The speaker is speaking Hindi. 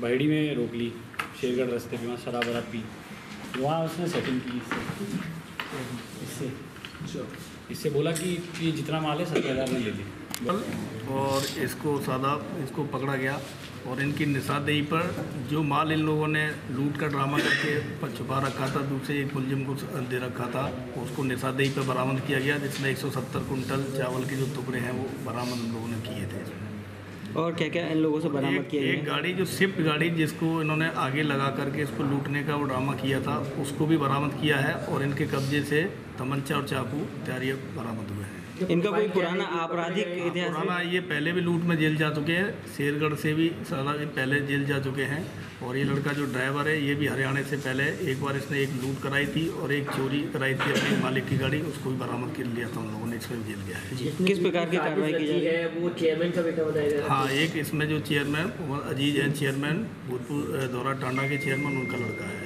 बहेड़ी में रोक ली शेरगढ़ रास्ते पे वहाँ शराब वराब पी। वहाँ उसने सेटिंग की इससे। इससे। इससे बोला कि ये जितना माल है सत्तर हज़ार में ले ली और इसको सादा इसको पकड़ा गया और इनकी निशादेही पर जो माल इन लोगों ने लूट का ड्रामा करके पर छुपा रखा था दूसरे एक मुलजिम को दे रखा था उसको निशादेही पर बरामद किया गया जिसमें 170 कुंटल चावल के जो टुकड़े हैं वो बरामद हम लोगों ने किए थे इसमें और क्या क्या इन लोगों से बरामद किया एक गाड़ी जो स्विफ्ट गाड़ी जिसको इन्होंने आगे लगा करके इसको लूटने का वो ड्रामा किया था उसको भी बरामद किया है और इनके कब्जे से तमंचा और चाकू तैयारियाँ बरामद हुए हैं। इनका कोई पुराना आपराधिक इतिहास है? पुराना ये पहले भी लूट में जेल जा चुके हैं। शेरगढ़ से भी सारा ये पहले जेल जा चुके हैं। और ये लड़का जो ड्राइवर है ये भी हरियाणा से पहले एक बार इसने एक लूट कराई थी और एक चोरी कराई थी अपने मालिक की गाड़ी। उसको भी बरामद कर लिया था उन लोगों ने इसमें जेल गया है। किस प्रकार की कार्रवाई की जा रही है? है वो चेयरमैन का बेटा बताया हाँ। एक इसमें जो चेयरमैन वो अज़ीज़ है चेयरमैन भूतपूर्व अ, दौरा टांडा के चेयरमैन उनका लड़का है।